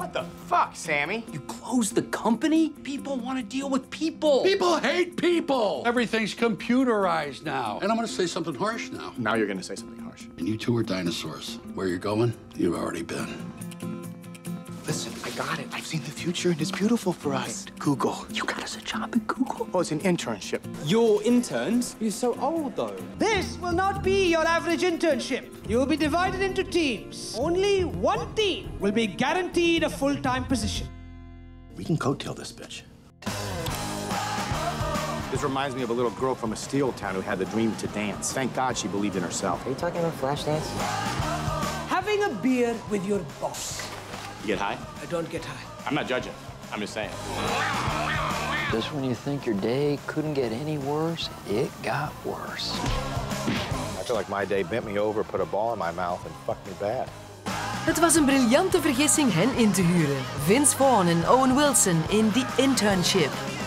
What the fuck, Sammy? You closed the company? People want to deal with people. People hate people. Everything's computerized now. And I'm going to say something harsh now. Now you're gonna say something harsh. And you two are dinosaurs. Where you're going, you've already been. Listen, I got it. I've seen the future and it's beautiful for us. Google. You got us a job at Google. Oh, it's an internship. You're interns? You're so old, though. This will not be your average internship. You will be divided into teams. Only one team will be guaranteed a full time position. We can coattail this bitch. This reminds me of a little girl from a steel town who had the dream to dance. Thank God she believed in herself. Are you talking about Flashdance? Having a beer with your boss. You get high? I don't get high. I'm not judging. I'm just saying. Just when you think your day couldn't get any worse, it got worse. I feel like my day bent me over, put a ball in my mouth, and fucked me bad. Het was een briljante vergissing hen in te huren. Vince Vaughn en Owen Wilson in The Internship.